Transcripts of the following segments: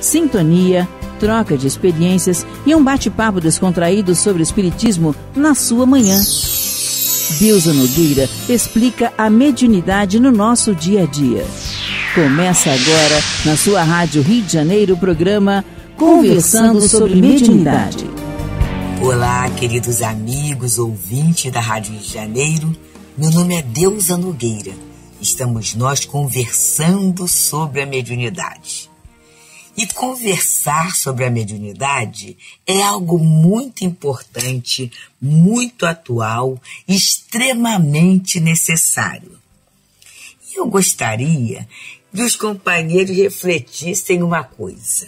sintonia, troca de experiências e um bate-papo descontraído sobre o Espiritismo na sua manhã. Deusa Nogueira explica a mediunidade no nosso dia a dia. Começa agora, na sua Rádio Rio de Janeiro, o programa Conversando sobre Mediunidade. Olá, queridos amigos, ouvintes da Rádio Rio de Janeiro. Meu nome é Deusa Nogueira. Estamos nós conversando sobre a mediunidade. E conversar sobre a mediunidade é algo muito importante, muito atual, extremamente necessário. Eu gostaria que os companheiros refletissem uma coisa.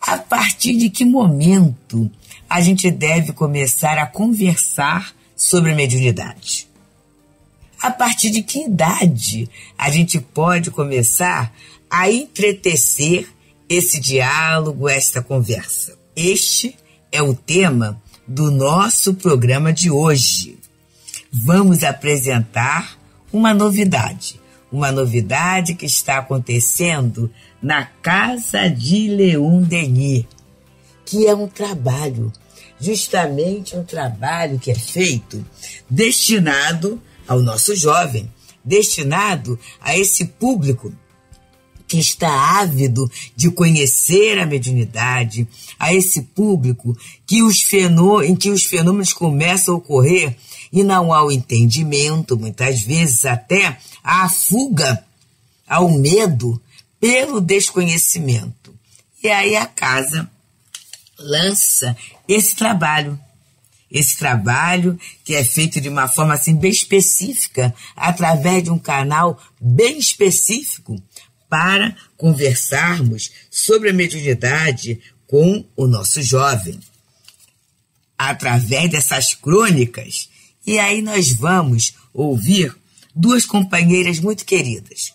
A partir de que momento a gente deve começar a conversar sobre a mediunidade? A partir de que idade a gente pode começar a entretecer esse diálogo, esta conversa. Este é o tema do nosso programa de hoje. Vamos apresentar uma novidade, uma novidade que está acontecendo na Casa de Leon Denis, que é um trabalho, justamente um trabalho que é feito destinado ao nosso jovem, destinado a esse público que está ávido de conhecer a mediunidade, a esse público que os fenô em que os fenômenos começam a ocorrer e não há o entendimento, muitas vezes até a fuga ao medo pelo desconhecimento. E aí a casa lança esse trabalho. Esse trabalho que é feito de uma forma assim bem específica, através de um canal bem específico, para conversarmos sobre a mediunidade com o nosso jovem. Através dessas crônicas, e aí nós vamos ouvir duas companheiras muito queridas.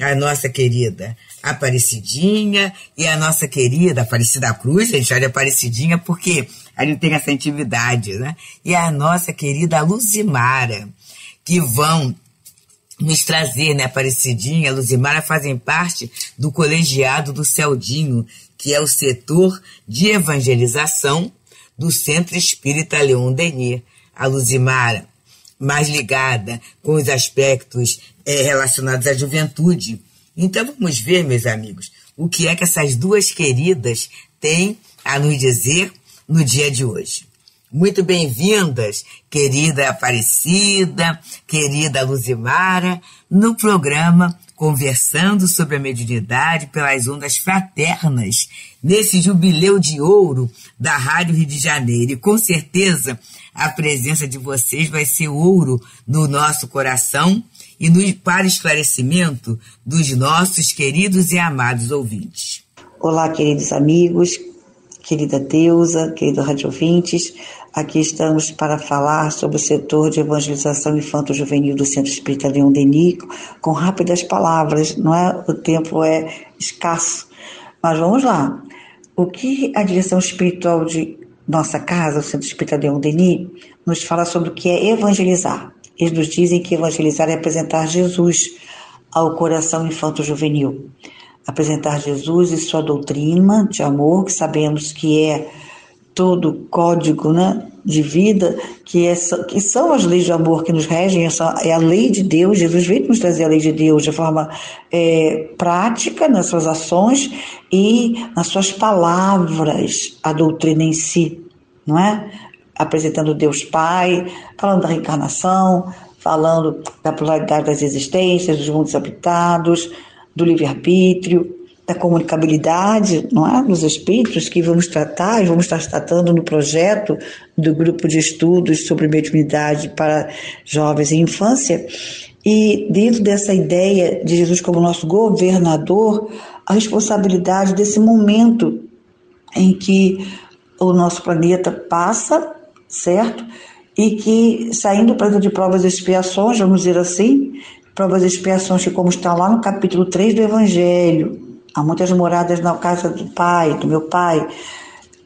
A nossa querida Aparecidinha e a nossa querida Aparecida Cruz, a gente olha Aparecidinha porque a gente tem essa intimidade, né? E a nossa querida Luzimara, que vão nos trazer, né, Aparecidinha, Luzimara fazem parte do colegiado do Celdinho, que é o setor de evangelização do Centro Espírita Leon Denis. A Luzimara, mais ligada com os aspectos é, relacionados à juventude. Então vamos ver, meus amigos, o que é que essas duas queridas têm a nos dizer no dia de hoje. Muito bem-vindas, querida Aparecida, querida Luzimara, no programa Conversando sobre a Mediunidade pelas Ondas Fraternas, nesse jubileu de ouro da Rádio Rio de Janeiro. E com certeza a presença de vocês vai ser ouro no nosso coração e no, para esclarecimento dos nossos queridos e amados ouvintes. Olá, queridos amigos, querida Deusa, querido Rádio Ouvintes. Aqui estamos para falar sobre o setor de evangelização infanto-juvenil do Centro Espírita Leão Denis, com rápidas palavras, não é? O tempo é escasso. Mas vamos lá. O que a direção espiritual de nossa casa, o Centro Espírita Leão Denis, nos fala sobre o que é evangelizar. Eles nos dizem que evangelizar é apresentar Jesus ao coração infanto-juvenil apresentar Jesus e sua doutrina de amor, que sabemos que é todo código né, de vida, que, é, que são as leis de amor que nos regem, é a lei de Deus. Jesus veio nos trazer a lei de Deus de forma é, prática nas suas ações e nas suas palavras, a doutrina em si, não é? Apresentando Deus Pai, falando da reencarnação, falando da pluralidade das existências, dos mundos habitados, do livre-arbítrio, da comunicabilidade, não é? Dos espíritos que vamos tratar e vamos estar tratando no projeto do grupo de estudos sobre mediunidade para jovens e infância. E dentro dessa ideia de Jesus como nosso governador, a responsabilidade desse momento em que o nosso planeta passa, certo? E que saindo para de provas e expiações, vamos dizer assim, provas e expiações, que como está lá no capítulo 3 do Evangelho, há muitas moradas na casa do pai, do meu pai.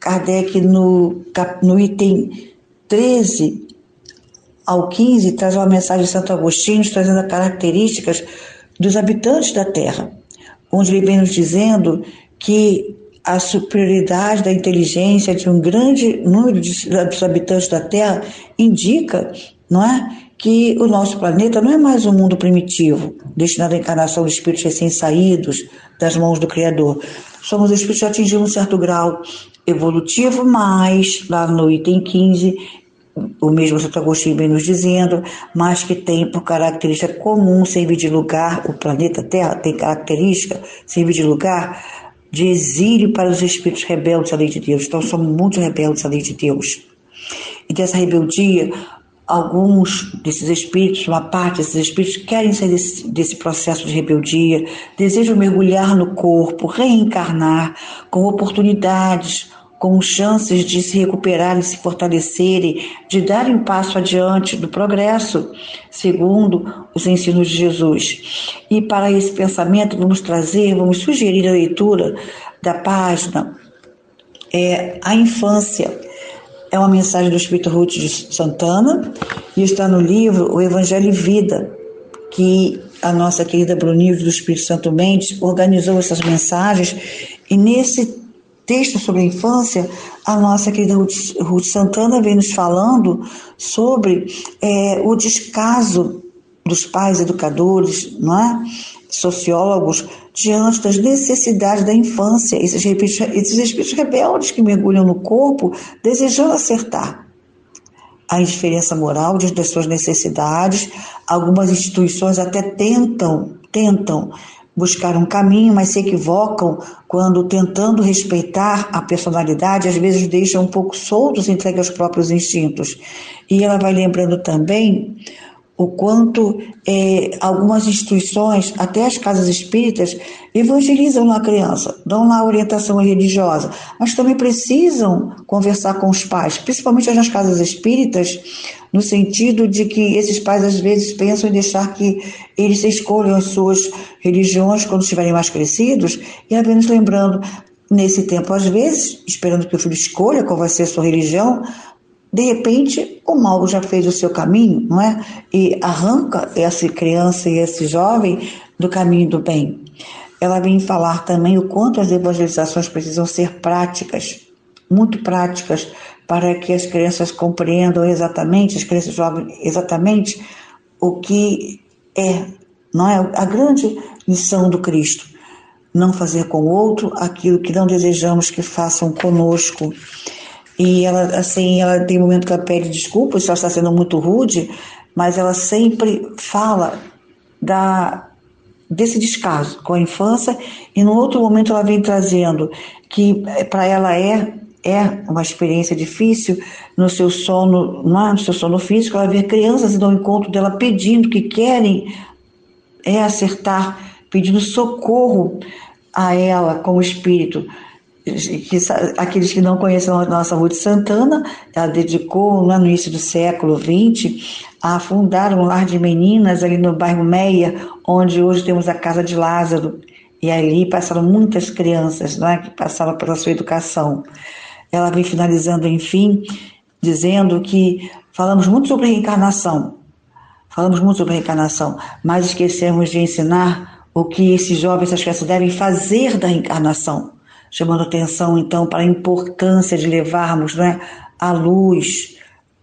Kardec, no, no item 13 ao 15, traz uma mensagem de Santo Agostinho, trazendo as características dos habitantes da Terra, onde ele vem nos dizendo que a superioridade da inteligência de um grande número de, dos habitantes da Terra indica, não é, que o nosso planeta não é mais um mundo primitivo, destinado à encarnação de espíritos recém-saídos das mãos do Criador. Somos espíritos que atingimos um certo grau evolutivo, mas, lá no item 15, o mesmo Santo Agostinho vem nos dizendo, mas que tem por característica comum servir de lugar, o planeta Terra tem característica servir de lugar de exílio para os espíritos rebeldes à lei de Deus. Então somos muito rebeldes à lei de Deus. E dessa rebeldia, alguns desses espíritos, uma parte desses espíritos, querem sair desse, desse processo de rebeldia, desejam mergulhar no corpo, reencarnar com oportunidades, com chances de se recuperarem, se fortalecerem, de darem um passo adiante do progresso, segundo os ensinos de Jesus. E para esse pensamento, vamos trazer, vamos sugerir a leitura da página é, A Infância. É uma mensagem do Espírito Ruth de Santana e está no livro O Evangelho e Vida, que a nossa querida Brunilde do Espírito Santo Mendes organizou essas mensagens e nesse texto sobre a infância, a nossa querida Ruth, Ruth Santana vem nos falando sobre é, o descaso dos pais educadores, não é? Sociólogos, diante das necessidades da infância, esses espíritos, rebeldes que mergulham no corpo, desejando acertar a indiferença moral diante das suas necessidades. Algumas instituições até tentam, tentam buscar um caminho, mas se equivocam quando, tentando respeitar a personalidade, às vezes deixam um pouco soltos, entregue aos próprios instintos. E ela vai lembrando também o quanto é, algumas instituições, até as casas espíritas, evangelizam na criança, dão lá orientação religiosa, mas também precisam conversar com os pais, principalmente nas casas espíritas, no sentido de que esses pais às vezes pensam em deixar que eles escolham as suas religiões quando estiverem mais crescidos, e apenas lembrando, nesse tempo, às vezes, esperando que o filho escolha qual vai ser a sua religião, de repente, o mal já fez o seu caminho, não é? E arranca essa criança e esse jovem do caminho do bem. Ela vem falar também o quanto as evangelizações precisam ser práticas, muito práticas, para que as crianças compreendam exatamente, as crianças jovens exatamente o que é, não é? A grande missão do Cristo. Não fazer com o outro aquilo que não desejamos que façam conosco. E ela, assim, ela tem um momento que ela pede desculpas, ela está sendo muito rude, mas ela sempre fala da desse descaso com a infância e no outro momento ela vem trazendo que para ela é é uma experiência difícil no seu sono, é? no seu sono físico, ela vê crianças no encontro dela pedindo que querem é acertar, pedindo socorro a ela como espírito que, aqueles que não conhecem a nossa Ruth Santana, ela dedicou no início do século XX a fundar um lar de meninas ali no bairro Meia, onde hoje temos a Casa de Lázaro. E ali passaram muitas crianças né, que passaram pela sua educação. Ela vem finalizando, enfim, dizendo que falamos muito sobre reencarnação, falamos muito sobre reencarnação, mas esquecemos de ensinar o que esses jovens, essas crianças devem fazer da reencarnação chamando atenção então para a importância de levarmos né, a luz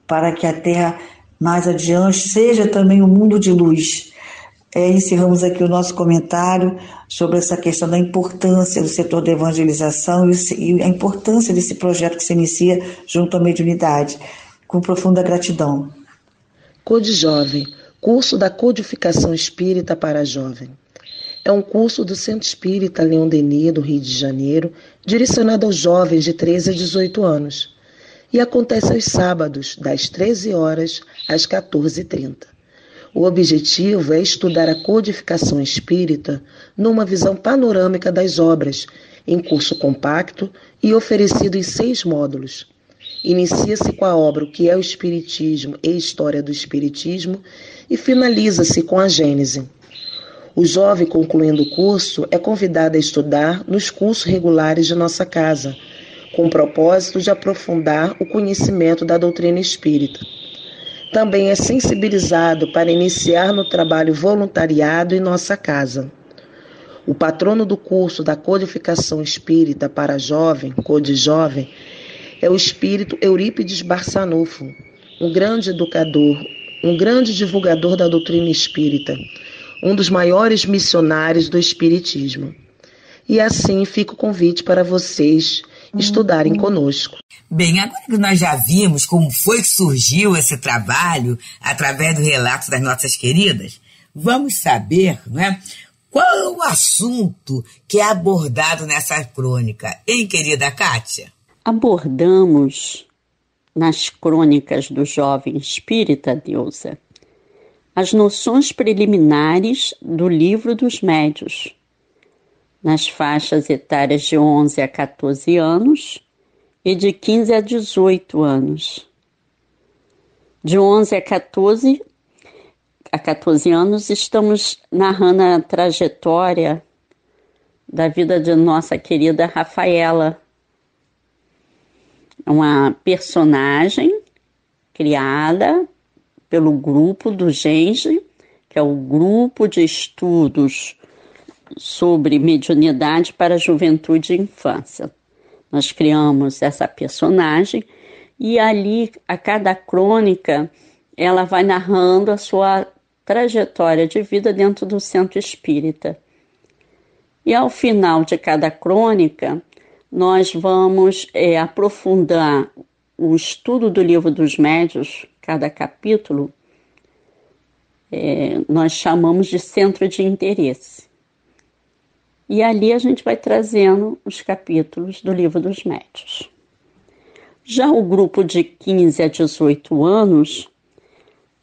para que a Terra mais adiante seja também um mundo de luz. É, encerramos aqui o nosso comentário sobre essa questão da importância do setor da evangelização e a importância desse projeto que se inicia junto à mediunidade. Com profunda gratidão. Code Jovem, curso da codificação espírita para jovem. É um curso do Centro Espírita Leão Denis, do Rio de Janeiro, direcionado aos jovens de 13 a 18 anos. E acontece aos sábados, das 13 horas às 14h30. O objetivo é estudar a codificação espírita numa visão panorâmica das obras, em curso compacto e oferecido em seis módulos. Inicia-se com a obra O que é o Espiritismo e História do Espiritismo e finaliza-se com a Gênese. O jovem, concluindo o curso, é convidado a estudar nos cursos regulares de nossa casa, com o propósito de aprofundar o conhecimento da doutrina espírita. Também é sensibilizado para iniciar no trabalho voluntariado em nossa casa. O patrono do curso da codificação espírita para jovem, Code Jovem, é o espírito Eurípides Barçanufo, um grande educador, um grande divulgador da doutrina espírita, um dos maiores missionários do espiritismo. E assim fica o convite para vocês estudarem conosco. Bem, agora que nós já vimos como foi que surgiu esse trabalho através do relato das nossas queridas, vamos saber, não é? Qual é o assunto que é abordado nessa crônica, hein, querida Kátia? Abordamos nas crônicas do jovem espírita Deusa as noções preliminares do livro dos médios, nas faixas etárias de 11 a 14 anos e de 15 a 18 anos. De 11 a 14, a 14 anos, estamos narrando a trajetória da vida de nossa querida Rafaela, uma personagem criada pelo grupo do Genge, que é o grupo de estudos sobre mediunidade para juventude e infância. Nós criamos essa personagem e ali, a cada crônica, ela vai narrando a sua trajetória de vida dentro do centro espírita. E ao final de cada crônica, nós vamos é, aprofundar o estudo do livro dos médios, cada capítulo, é, nós chamamos de centro de interesse. E ali a gente vai trazendo os capítulos do livro dos médios. Já o grupo de 15 a 18 anos,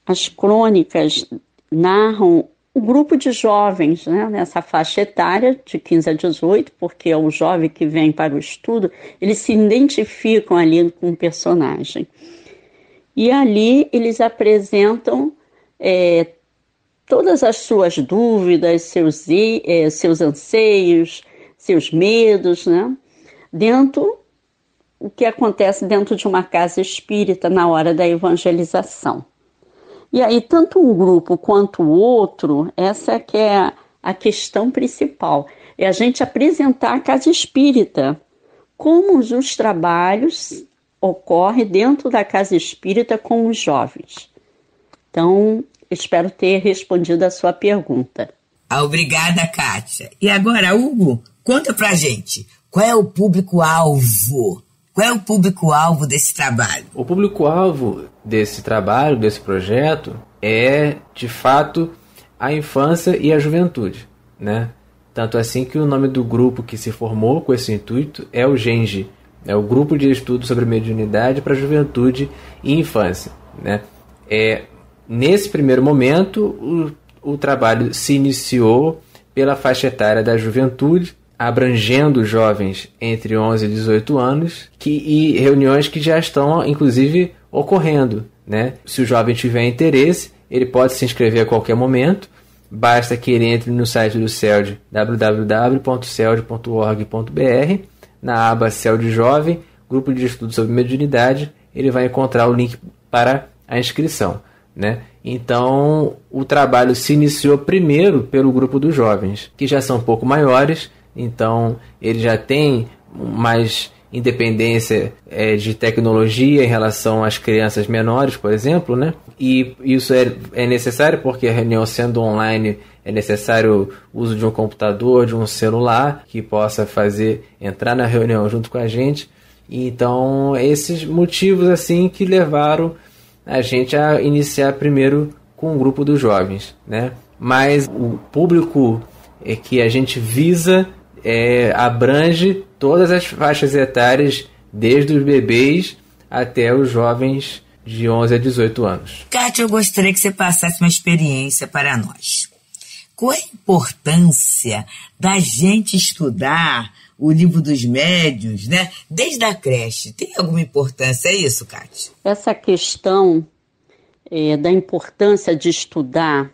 as crônicas narram o grupo de jovens, né, nessa faixa etária de 15 a 18, porque é o jovem que vem para o estudo, eles se identificam ali com o personagem. E ali eles apresentam é, todas as suas dúvidas, seus, é, seus anseios, seus medos, né? Dentro o que acontece dentro de uma casa espírita na hora da evangelização. E aí, tanto um grupo quanto o outro, essa é que é a questão principal. É a gente apresentar a casa espírita, como os trabalhos ocorrem dentro da casa espírita com os jovens. Então, Espero ter respondido a sua pergunta. Ah, obrigada, Kátia. E agora, Hugo, conta pra gente, qual é o público-alvo? Qual é o público-alvo desse trabalho? O público-alvo desse trabalho, desse projeto, é, de fato, a infância e a juventude, né? Tanto assim que o nome do grupo que se formou com esse intuito é o GENGE, é o Grupo de Estudo sobre Mediunidade para Juventude e Infância, né? É, Nesse primeiro momento, o, o trabalho se iniciou pela faixa etária da juventude, abrangendo jovens entre 11 e 18 anos, que, e reuniões que já estão, inclusive, ocorrendo. Né? Se o jovem tiver interesse, ele pode se inscrever a qualquer momento. Basta que ele entre no site do CELD, www.celd.org.br, na aba CELD Jovem, Grupo de Estudo sobre Mediunidade, ele vai encontrar o link para a inscrição. Né? Então, o trabalho se iniciou primeiro pelo grupo dos jovens, que já são um pouco maiores, então eles já têm mais independência é, de tecnologia em relação às crianças menores, por exemplo, né? E isso é, é necessário porque a reunião sendo online é necessário o uso de um computador, de um celular que possa fazer entrar na reunião junto com a gente. Então, esses motivos assim que levaram a gente a iniciar primeiro com o grupo dos jovens, né? Mas o público é que a gente visa é, abrange todas as faixas etárias, desde os bebês até os jovens de 11 a 18 anos. Kátia, eu gostaria que você passasse uma experiência para nós. Qual a importância da gente estudar o livro dos médios, né? Desde a creche. Tem alguma importância é isso, Kátia? Essa questão é, da importância de estudar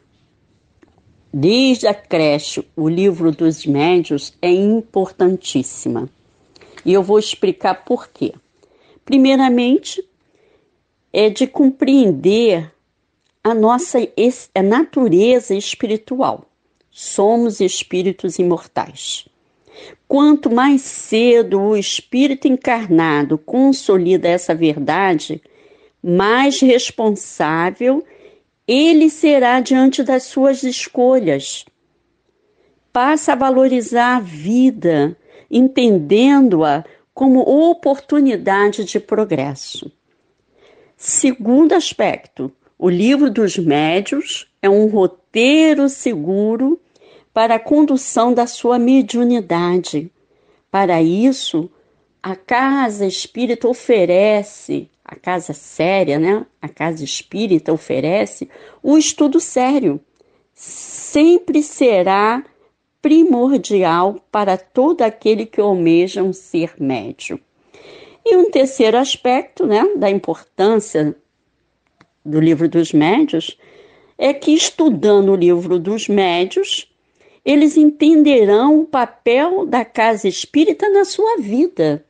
desde a creche o livro dos médios é importantíssima. E eu vou explicar por quê. Primeiramente, é de compreender a nossa a natureza espiritual. Somos espíritos imortais. Quanto mais cedo o espírito encarnado consolida essa verdade, mais responsável ele será diante das suas escolhas. Passa a valorizar a vida, entendendo-a como oportunidade de progresso. Segundo aspecto, o livro dos médios é um roteiro seguro para a condução da sua mediunidade. Para isso, a casa espírita oferece, a casa séria, né? A casa espírita oferece o estudo sério. Sempre será primordial para todo aquele que almeja um ser médio. E um terceiro aspecto, né, da importância do livro dos médios é que estudando o livro dos médios, eles entenderão o papel da casa espírita na sua vida.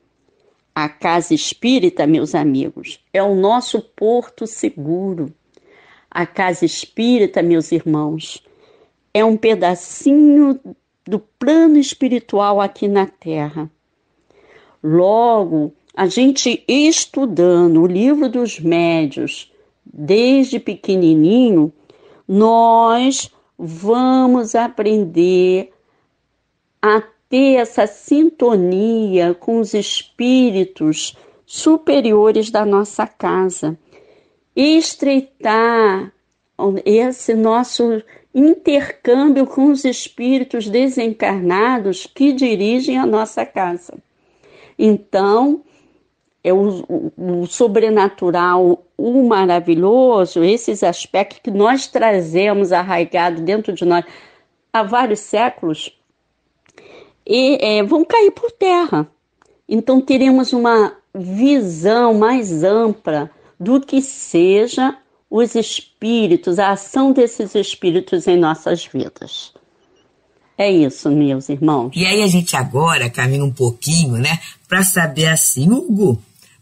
A casa espírita, meus amigos, é o nosso porto seguro. A casa espírita, meus irmãos, é um pedacinho do plano espiritual aqui na Terra. Logo, a gente estudando o livro dos médios desde pequenininho, nós vamos aprender a ter essa sintonia com os espíritos superiores da nossa casa, estreitar esse nosso intercâmbio com os espíritos desencarnados que dirigem a nossa casa. Então, é o, o, o, sobrenatural, o maravilhoso, esses aspectos que nós trazemos arraigado dentro de nós há vários séculos, e, é, vão cair por terra. Então teremos uma visão mais ampla do que seja os espíritos, a ação desses espíritos em nossas vidas. É isso, meus irmãos. E aí a gente agora caminha um pouquinho, né, para saber assim, Hugo,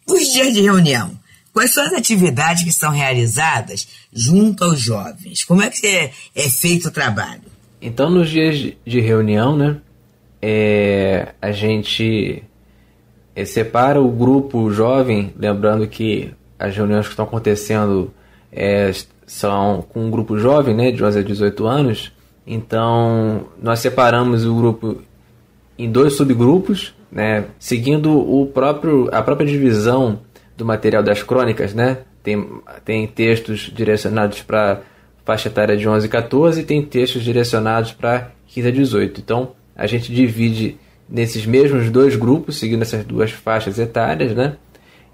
os dias de reunião, quais são as atividades que são realizadas junto aos jovens? Como é que é, é feito o trabalho? Então, nos dias de reunião, né, é, a gente é, separa o grupo jovem, lembrando que as reuniões que estão acontecendo é, são com um grupo jovem, né, de 11 a 18 anos. Então, nós separamos o grupo em dois subgrupos, né, seguindo o próprio, a própria divisão do material das crônicas, né? Tem, tem textos direcionados para faixa etária de 11 a 14 e tem textos direcionados para 15 a 18. Então, a gente divide nesses mesmos dois grupos, seguindo essas duas faixas etárias, né?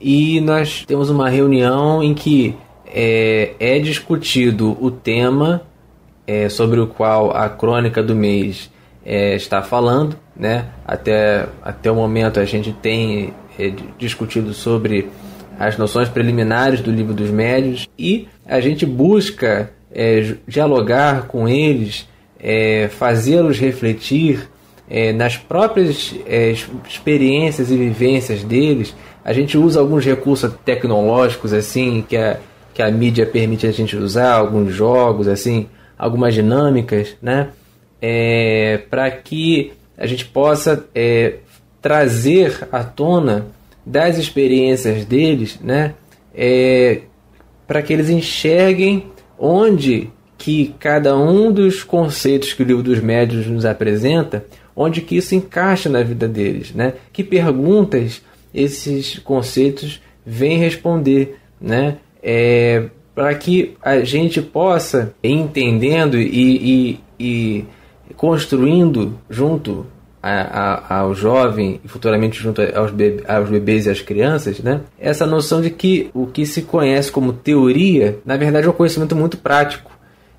E nós temos uma reunião em que é, é discutido o tema é, sobre o qual a crônica do mês é, está falando, né? Até, até o momento a gente tem é, discutido sobre as noções preliminares do livro dos médios e a gente busca é, dialogar com eles, é, fazê-los refletir é, nas próprias é, experiências e vivências deles. A gente usa alguns recursos tecnológicos assim que a, que a mídia permite a gente usar, alguns jogos assim, algumas dinâmicas, né? É, para que a gente possa é, trazer à tona das experiências deles, né, é, para que eles enxerguem onde que cada um dos conceitos que o livro dos médios nos apresenta, onde que isso encaixa na vida deles, né? Que perguntas esses conceitos vêm responder, né? É, para que a gente possa entendendo e, e, e construindo junto a, a, ao jovem e futuramente junto aos, aos bebês e às crianças, né? Essa noção de que o que se conhece como teoria, na verdade, é um conhecimento muito prático.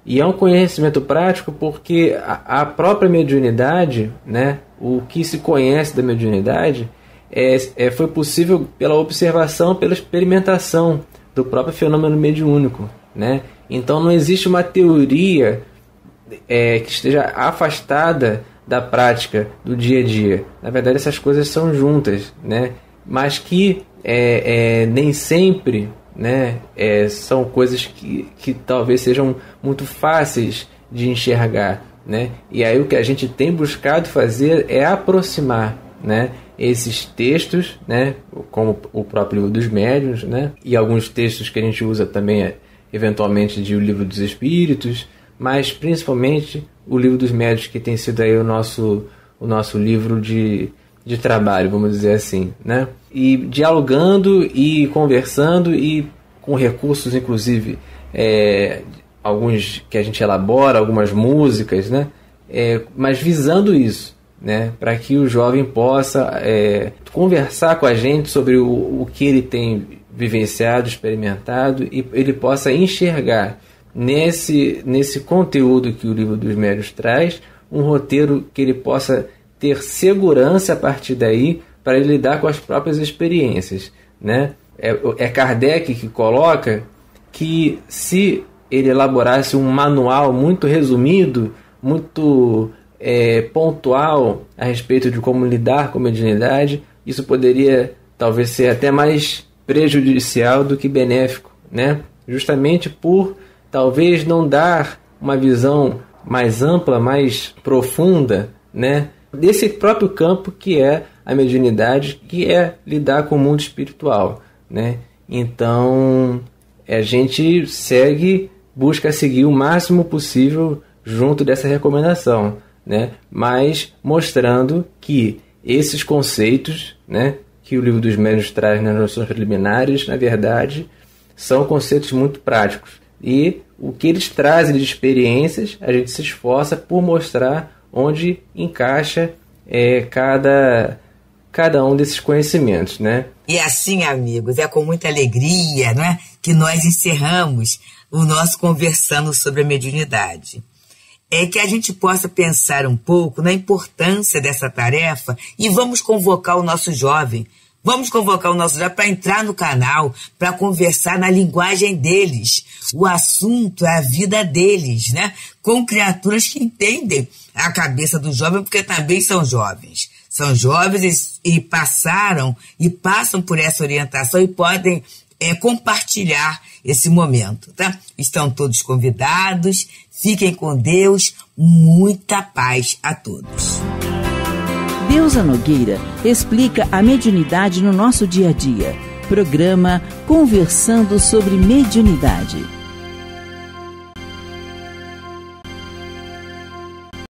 E é um conhecimento prático porque a, a própria mediunidade, né? O que se conhece da mediunidade é, é, foi possível pela observação, pela experimentação do próprio fenômeno mediúnico, né? Então não existe uma teoria é, que esteja afastada da prática do dia a dia. Na verdade, essas coisas são juntas, né? Mas que é, é, nem sempre, né? É, são coisas que, que talvez sejam muito fáceis de enxergar, né? E aí o que a gente tem buscado fazer é aproximar, né? Esses textos, né? Como o próprio livro dos médiuns, né? E alguns textos que a gente usa também, eventualmente, de o livro dos espíritos, mas principalmente o livro dos médiuns que tem sido aí o nosso o nosso livro de, de trabalho, vamos dizer assim, né? E dialogando e conversando e com recursos, inclusive, é, alguns que a gente elabora, algumas músicas, né? É, mas visando isso, né? Para que o jovem possa é, conversar com a gente sobre o, o que ele tem vivenciado, experimentado e ele possa enxergar nesse, nesse conteúdo que o livro dos médios traz um roteiro que ele possa ter segurança a partir daí para ele lidar com as próprias experiências, né? É, é Kardec que coloca que se ele elaborasse um manual muito resumido, muito é, pontual a respeito de como lidar com a mediunidade, isso poderia talvez ser até mais prejudicial do que benéfico, né? Justamente por talvez não dar uma visão mais ampla, mais profunda, né? Desse próprio campo que é a mediunidade, que é lidar com o mundo espiritual, né? Então, a gente segue, busca seguir o máximo possível junto dessa recomendação, né? Mas mostrando que esses conceitos, né, que o livro dos médios traz nas noções preliminares, na verdade, são conceitos muito práticos. E o que eles trazem de experiências, a gente se esforça por mostrar onde encaixa é, cada cada um desses conhecimentos, né? E assim, amigos, é com muita alegria, né, que nós encerramos o nosso conversando sobre a mediunidade. É que a gente possa pensar um pouco na importância dessa tarefa e vamos convocar o nosso jovem Vamos convocar o nosso jovem para entrar no canal, para conversar na linguagem deles. O assunto é a vida deles, né? Com criaturas que entendem a cabeça do jovem, porque também são jovens. São jovens e, e passaram e passam por essa orientação e podem é, compartilhar esse momento, tá? Estão todos convidados. Fiquem com Deus. Muita paz a todos. Deusa Nogueira explica a mediunidade no nosso dia a dia. Programa Conversando sobre Mediunidade.